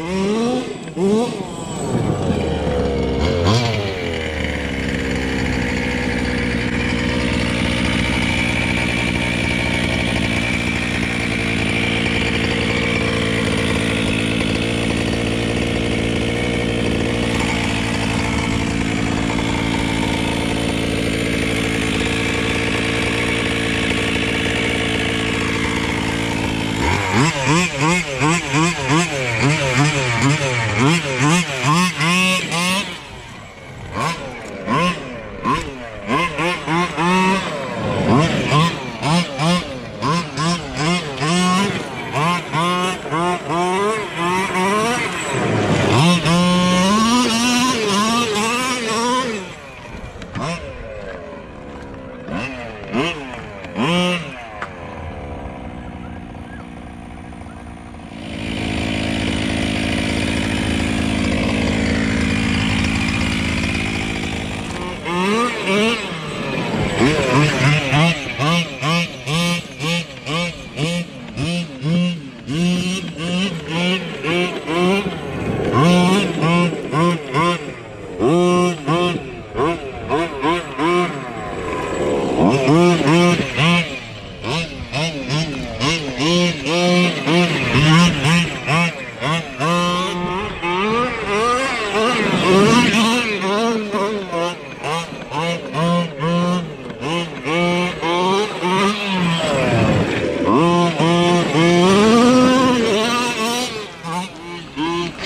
Oh, oh, oh. Mm-hmm.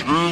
Mm.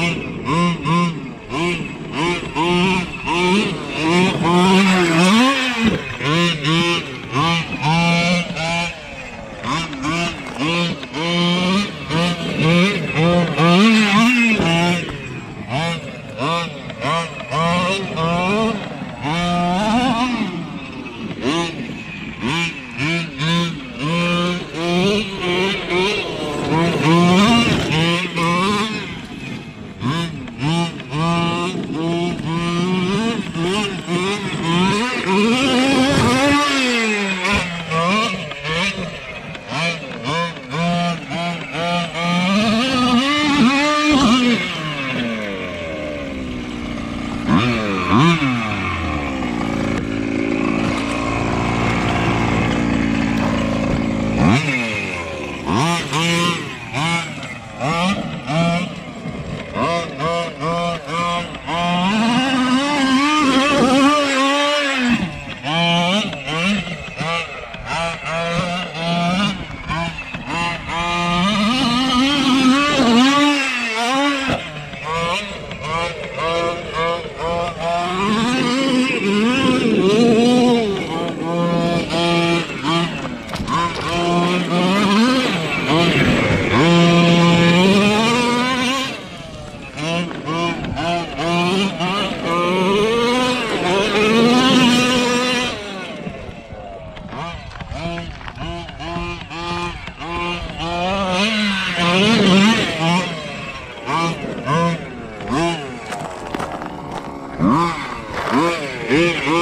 Bye. Ele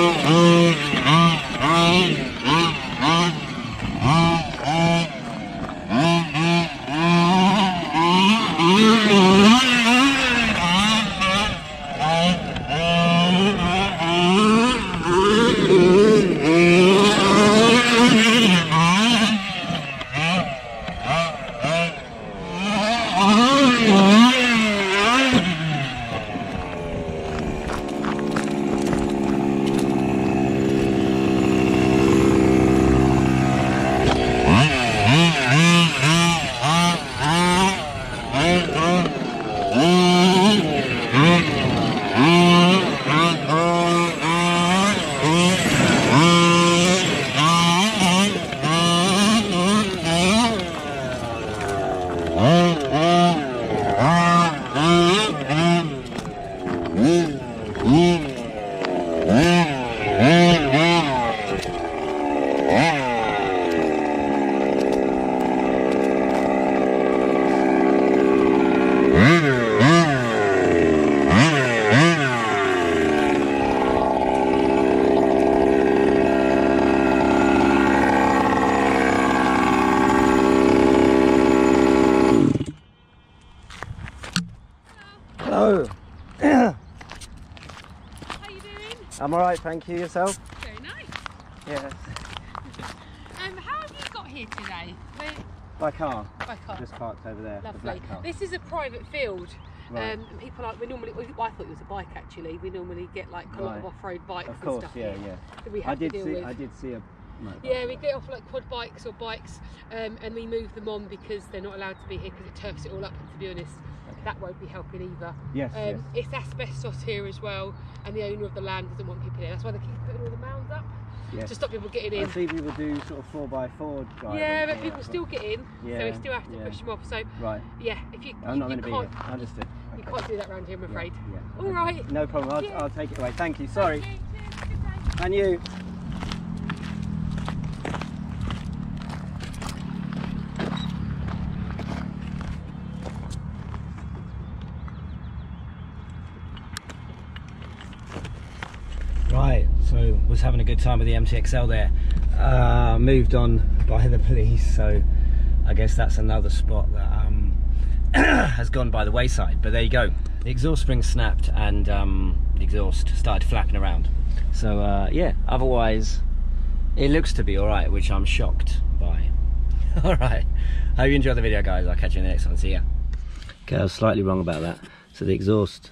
I'm all right, thank you. Yourself? Very nice. Yes. Um, how have you got here today? Where, By car. by car. Just parked over there. The Lovely. car. This is a private field. Right. Um, people like we normally. I thought it was a bike actually. We normally get like a lot of off-road bikes Of course, and stuff yeah, yeah. I did see. with. I did see a. Yeah, we get off like quad bikes or bikes, um, and we move them on because they're not allowed to be here because it turfs it all up. And to be honest, that won't be helping either. Yes, Um, yes. It's asbestos here as well, and the owner of the land doesn't want people here. That's why they keep putting all the mounds up Yes. to stop people getting in. I see people do sort of four by four driving. Yeah, but people still get in, so we still have to yeah. push them off. So Right. yeah, if you I'm you, not going to be can't here. Understood. you can't do that around here, I'm afraid. Yeah. All right. No problem. I'll, I'll take it away. Thank you. Sorry. Okay, good day. And you. Right, so was having a good time with the MTXL there. Uh, moved on by the police, so I guess that's another spot that um, has gone by the wayside. But there you go. The exhaust spring snapped and um, the exhaust started flapping around. So uh, yeah, otherwise it looks to be all right, which I'm shocked by. all right, hope you enjoyed the video, guys. I'll catch you in the next one. See ya. Okay, I was slightly wrong about that. So the exhaust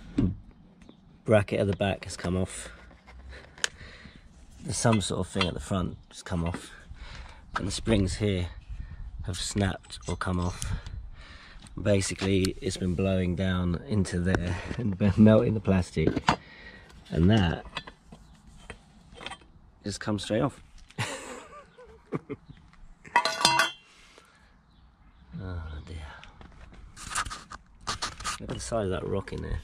bracket at the back has come off. There's some sort of thing at the front just come off, and the springs here have snapped or come off. Basically, it's been blowing down into there and been melting the plastic, and that just comes straight off. oh dear. Look at the size of that rock in there.